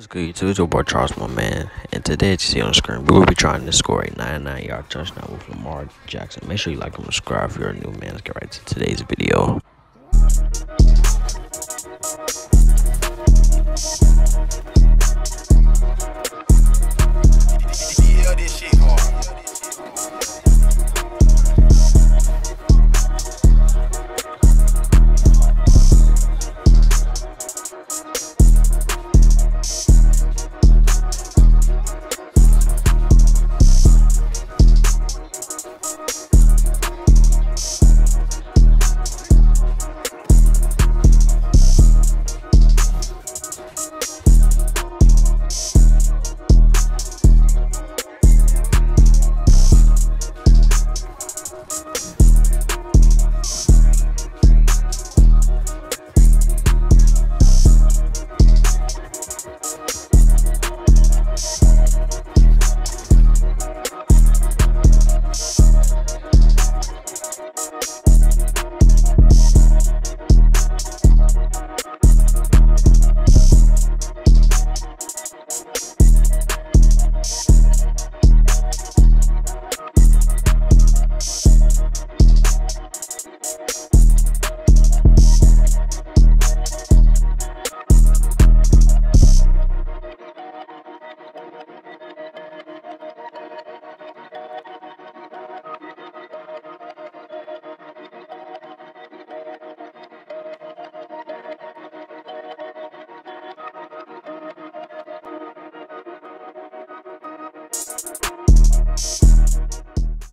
What's good, YouTube? It's your boy Charles, my man. And today, as you see on the screen, we will be trying to score a 99 yard touchdown with Lamar Jackson. Make sure you like and subscribe if you're a new man. Let's get right to today's video. you